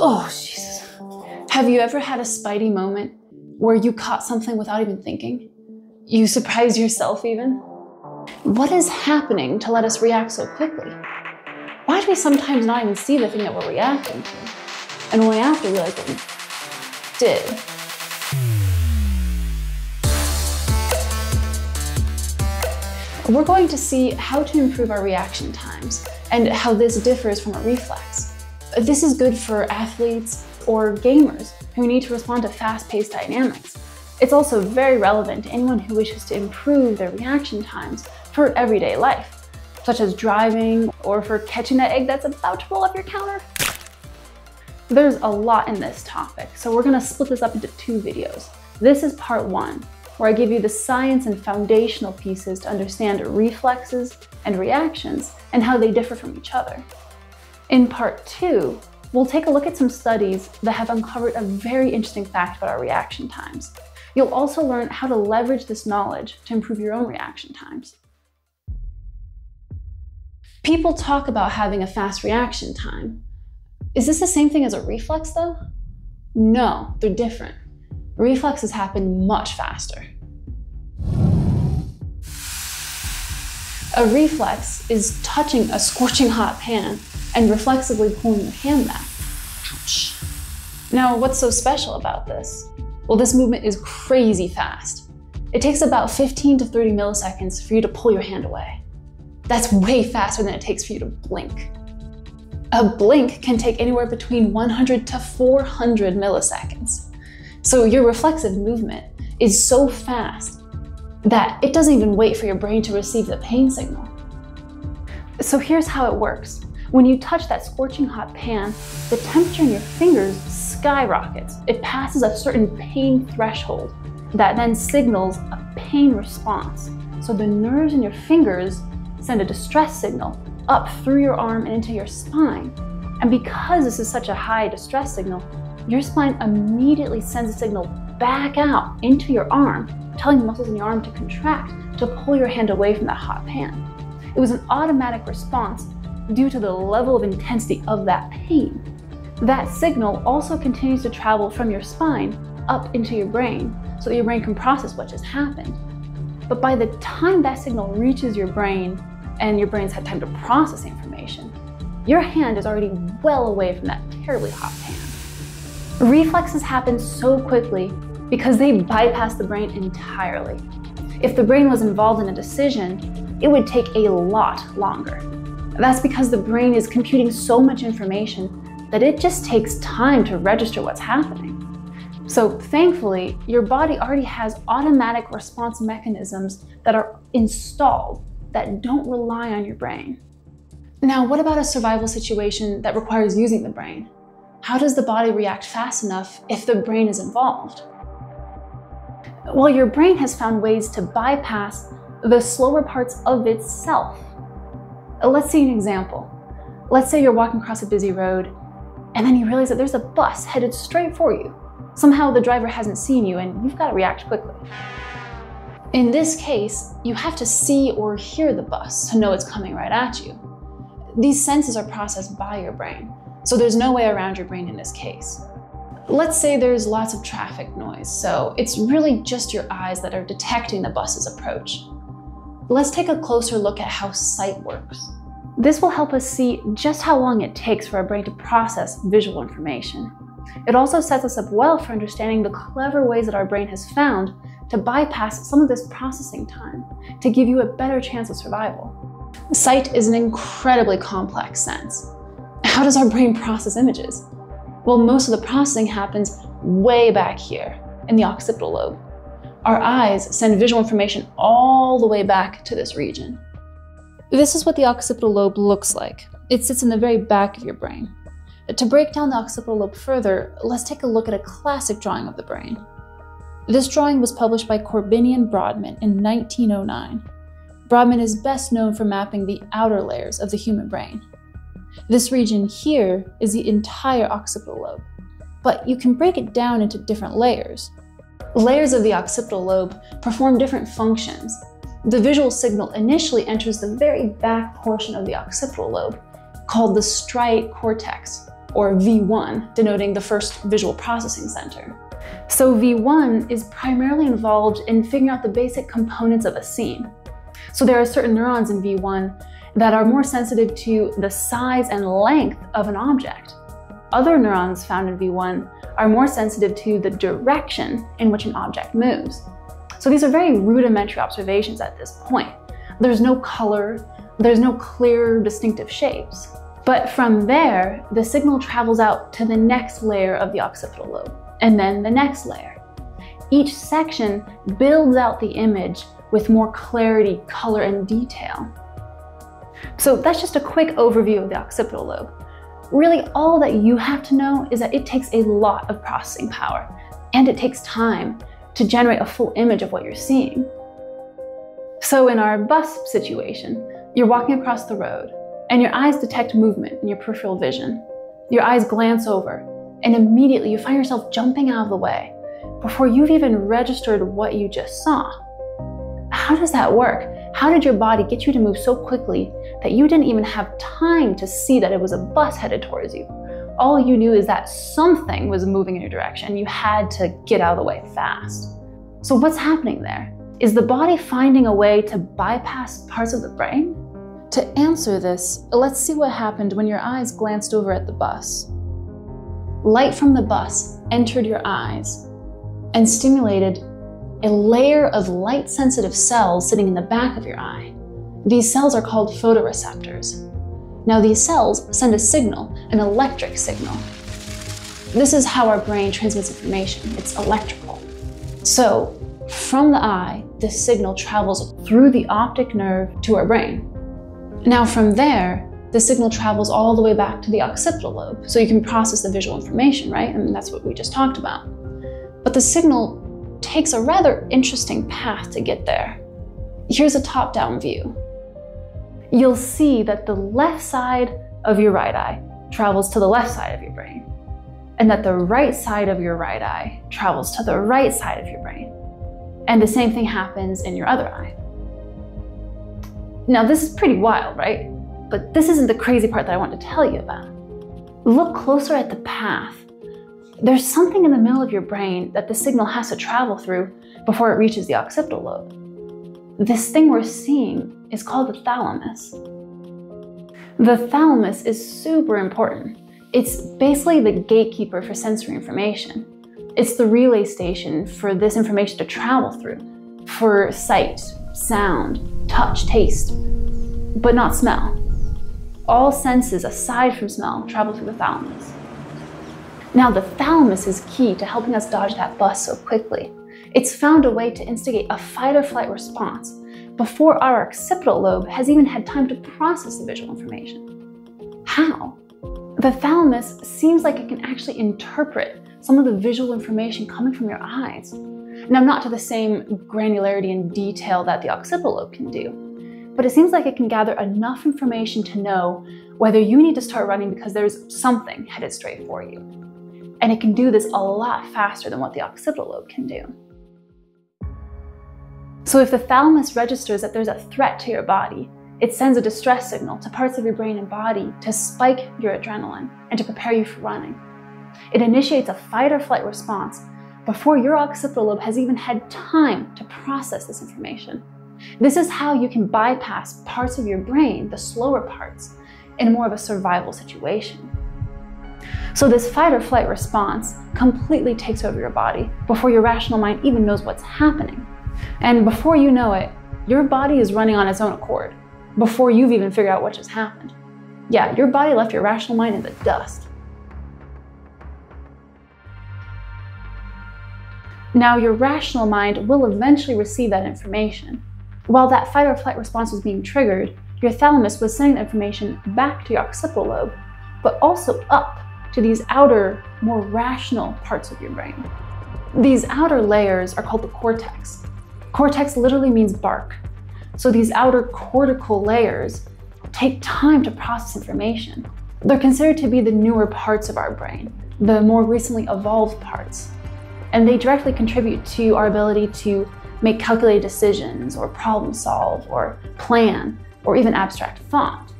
Oh, Jesus. Have you ever had a spidey moment where you caught something without even thinking? You surprised yourself, even? What is happening to let us react so quickly? Why do we sometimes not even see the thing that we're reacting to? And only after we did. We're going to see how to improve our reaction times and how this differs from a reflex. This is good for athletes or gamers who need to respond to fast-paced dynamics. It's also very relevant to anyone who wishes to improve their reaction times for everyday life, such as driving or for catching that egg that's about to roll off your counter. There's a lot in this topic, so we're gonna split this up into two videos. This is part one, where I give you the science and foundational pieces to understand reflexes and reactions and how they differ from each other. In part two, we'll take a look at some studies that have uncovered a very interesting fact about our reaction times. You'll also learn how to leverage this knowledge to improve your own reaction times. People talk about having a fast reaction time. Is this the same thing as a reflex though? No, they're different reflexes happen much faster. A reflex is touching a scorching hot pan and reflexively pulling your hand back. Ouch. Now, what's so special about this? Well, this movement is crazy fast. It takes about 15 to 30 milliseconds for you to pull your hand away. That's way faster than it takes for you to blink. A blink can take anywhere between 100 to 400 milliseconds. So your reflexive movement is so fast that it doesn't even wait for your brain to receive the pain signal. So here's how it works. When you touch that scorching hot pan, the temperature in your fingers skyrockets. It passes a certain pain threshold that then signals a pain response. So the nerves in your fingers send a distress signal up through your arm and into your spine. And because this is such a high distress signal, your spine immediately sends a signal back out into your arm, telling the muscles in your arm to contract to pull your hand away from that hot pan. It was an automatic response due to the level of intensity of that pain. That signal also continues to travel from your spine up into your brain so that your brain can process what just happened. But by the time that signal reaches your brain and your brain's had time to process information, your hand is already well away from that terribly hot pan. Reflexes happen so quickly because they bypass the brain entirely. If the brain was involved in a decision, it would take a lot longer. That's because the brain is computing so much information that it just takes time to register what's happening. So thankfully, your body already has automatic response mechanisms that are installed that don't rely on your brain. Now, what about a survival situation that requires using the brain? How does the body react fast enough if the brain is involved? Well, your brain has found ways to bypass the slower parts of itself. Uh, let's see an example. Let's say you're walking across a busy road and then you realize that there's a bus headed straight for you. Somehow the driver hasn't seen you and you've got to react quickly. In this case, you have to see or hear the bus to know it's coming right at you. These senses are processed by your brain. So there's no way around your brain in this case. Let's say there's lots of traffic noise, so it's really just your eyes that are detecting the bus's approach. Let's take a closer look at how sight works. This will help us see just how long it takes for our brain to process visual information. It also sets us up well for understanding the clever ways that our brain has found to bypass some of this processing time to give you a better chance of survival. Sight is an incredibly complex sense. How does our brain process images? Well, most of the processing happens way back here in the occipital lobe. Our eyes send visual information all the way back to this region. This is what the occipital lobe looks like. It sits in the very back of your brain. To break down the occipital lobe further, let's take a look at a classic drawing of the brain. This drawing was published by Corbinian Brodmann in 1909. Brodmann is best known for mapping the outer layers of the human brain. This region here is the entire occipital lobe, but you can break it down into different layers. Layers of the occipital lobe perform different functions. The visual signal initially enters the very back portion of the occipital lobe, called the striate cortex. or V1, denoting the first visual processing center. So V1 is primarily involved in figuring out the basic components of a scene. So there are certain neurons in V1 that are more sensitive to the size and length of an object. Other neurons found in V1 are more sensitive to the direction in which an object moves. So these are very rudimentary observations at this point. There's no color, there's no clear, distinctive shapes. But from there, the signal travels out to the next layer of the occipital lobe, and then the next layer. Each section builds out the image with more clarity, color, and detail. So that's just a quick overview of the occipital lobe. Really, all that you have to know is that it takes a lot of processing power, and it takes time to generate a full image of what you're seeing. So in our bus situation, you're walking across the road, and your eyes detect movement in your peripheral vision. Your eyes glance over, and immediately you find yourself jumping out of the way before you've even registered what you just saw. How does that work? How did your body get you to move so quickly that you didn't even have time to see that it was a bus headed towards you? All you knew is that something was moving in your direction. You had to get out of the way fast. So, what's happening there? Is the body finding a way to bypass parts of the brain? To answer this, let's see what happened when your eyes glanced over at the bus. Light from the bus entered your eyes and stimulated a layer of light sensitive cells sitting in the back of your eye. These cells are called photoreceptors. Now, these cells send a signal, an electric signal. This is how our brain transmits information it's electrical. So, from the eye, this signal travels through the optic nerve to our brain. Now, from there, the signal travels all the way back to the occipital lobe, so you can process the visual information, right? And that's what we just talked about. But the signal takes a rather interesting path to get there. Here's a top down view. You'll see that the left side of your right eye travels to the left side of your brain, and that the right side of your right eye travels to the right side of your brain. And the same thing happens in your other eye. Now, this is pretty wild, right? But this isn't the crazy part that I want to tell you about. Look closer at the path there's something in the middle of your brain that the signal has to travel through before it reaches the occipital lobe. This thing we're seeing is called the thalamus. The thalamus is super important. It's basically the gatekeeper for sensory information. It's the relay station for this information to travel through, for sight, sound, touch, taste, but not smell. All senses aside from smell travel through the thalamus. Now, the thalamus is key to helping us dodge that bus so quickly. It's found a way to instigate a fight or flight response before our occipital lobe has even had time to process the visual information. How? The thalamus seems like it can actually interpret some of the visual information coming from your eyes. Now, not to the same granularity and detail that the occipital lobe can do, but it seems like it can gather enough information to know whether you need to start running because there's something headed straight for you. And it can do this a lot faster than what the occipital lobe can do. So if the thalamus registers that there's a threat to your body, it sends a distress signal to parts of your brain and body to spike your adrenaline and to prepare you for running. It initiates a fight or flight response before your occipital lobe has even had time to process this information. This is how you can bypass parts of your brain, the slower parts, in more of a survival situation. So this fight or flight response completely takes over your body before your rational mind even knows what's happening. And before you know it, your body is running on its own accord before you've even figured out what just happened. Yeah, your body left your rational mind in the dust. Now, your rational mind will eventually receive that information. While that fight or flight response was being triggered, your thalamus was sending the information back to your occipital lobe, but also up to these outer, more rational parts of your brain. These outer layers are called the cortex. Cortex literally means bark. So these outer cortical layers take time to process information. They're considered to be the newer parts of our brain, the more recently evolved parts. And they directly contribute to our ability to make calculated decisions or problem solve or plan or even abstract thought.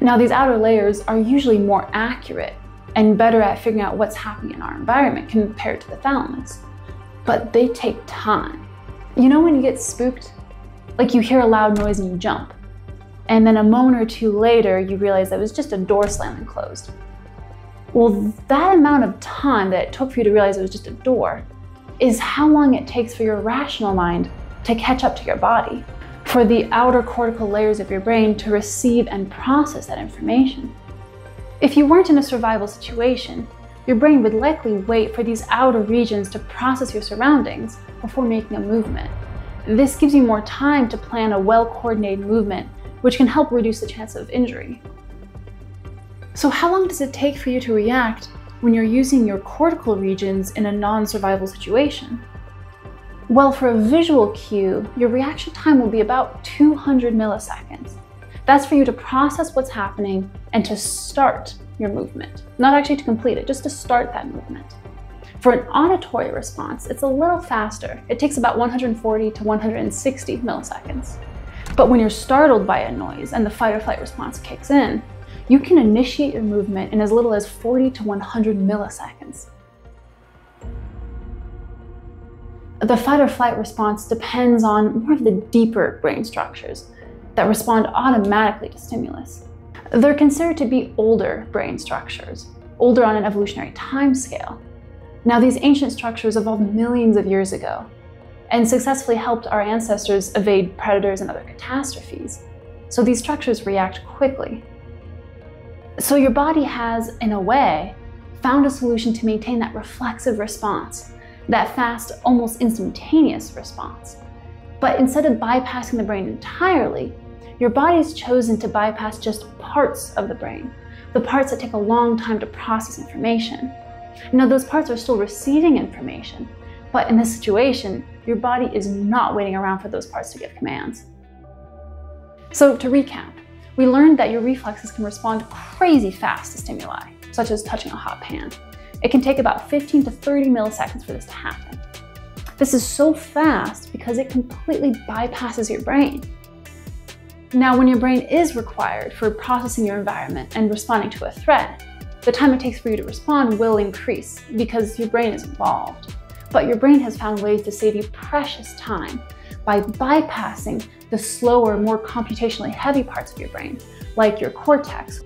Now, these outer layers are usually more accurate and better at figuring out what's happening in our environment compared to the thalamus. But they take time. You know when you get spooked? Like you hear a loud noise and you jump. And then a moment or two later, you realize that it was just a door slamming closed. Well, that amount of time that it took for you to realize it was just a door is how long it takes for your rational mind to catch up to your body, for the outer cortical layers of your brain to receive and process that information. If you weren't in a survival situation, your brain would likely wait for these outer regions to process your surroundings before making a movement. This gives you more time to plan a well coordinated movement, which can help reduce the chance of injury. So, how long does it take for you to react when you're using your cortical regions in a non survival situation? Well, for a visual cue, your reaction time will be about 200 milliseconds. That's for you to process what's happening and to start your movement. Not actually to complete it, just to start that movement. For an auditory response, it's a little faster. It takes about 140 to 160 milliseconds. But when you're startled by a noise and the fight or flight response kicks in, you can initiate your movement in as little as 40 to 100 milliseconds. The fight or flight response depends on more of the deeper brain structures that respond automatically to stimulus. They're considered to be older brain structures, older on an evolutionary timescale. Now, these ancient structures evolved millions of years ago and successfully helped our ancestors evade predators and other catastrophes. So these structures react quickly. So your body has, in a way, found a solution to maintain that reflexive response, that fast, almost instantaneous response. But instead of bypassing the brain entirely, your body's chosen to bypass just parts of the brain, the parts that take a long time to process information. Now, those parts are still receiving information, but in this situation, your body is not waiting around for those parts to give commands. So, to recap, we learned that your reflexes can respond crazy fast to stimuli, such as touching a hot pan. It can take about 15 to 30 milliseconds for this to happen. This is so fast because it completely bypasses your brain. Now, when your brain is required for processing your environment and responding to a threat, the time it takes for you to respond will increase because your brain is involved. But your brain has found ways to save you precious time by bypassing the slower, more computationally heavy parts of your brain, like your cortex.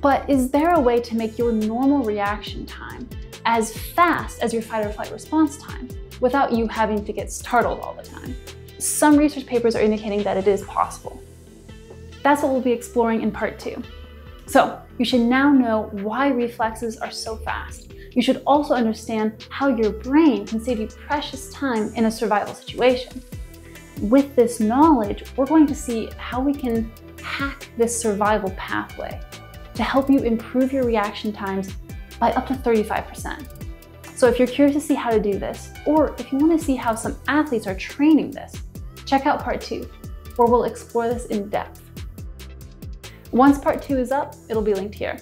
But is there a way to make your normal reaction time as fast as your fight or flight response time without you having to get startled all the time? Some research papers are indicating that it is possible. That's what we'll be exploring in part two. So, you should now know why reflexes are so fast. You should also understand how your brain can save you precious time in a survival situation. With this knowledge, we're going to see how we can hack this survival pathway to help you improve your reaction times by up to 35%. So if you're curious to see how to do this, or if you want to see how some athletes are training this, check out part two, where we'll explore this in depth. Once part two is up, it'll be linked here.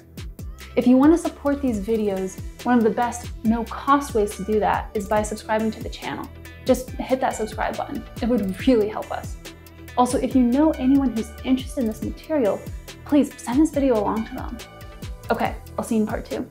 If you want to support these videos, one of the best no cost ways to do that is by subscribing to the channel. Just hit that subscribe button. It would really help us. Also, if you know anyone who's interested in this material, please send this video along to them. Okay, I'll see you in part two.